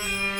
Yeah.